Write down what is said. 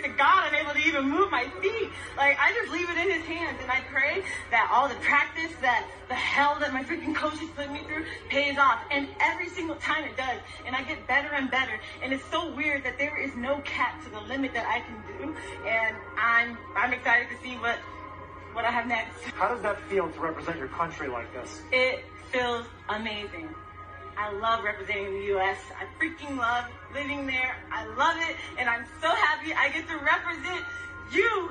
grace of God, I'm able to even move my feet. Like, I just leave it in his hands. And I pray that all the practice, that the hell that my freaking coaches put me through pays off. And every single time it does. And I get better and better. And it's so weird that there is no cap to the limit that I can do. And I'm, I'm excited to see what, what I have next. How does that feel to represent your country like this? It feels amazing. I love representing the U.S. I freaking love living there. I love it, and I'm so happy I get to represent to